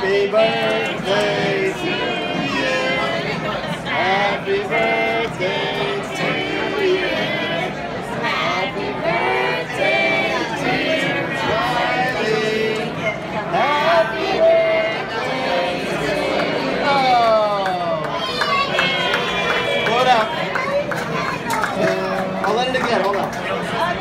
Happy birthday to you. Happy birthday to you. Happy birthday to Riley. Happy birthday to you. Oh. Hold up. Uh, I'll let it again. Hold up.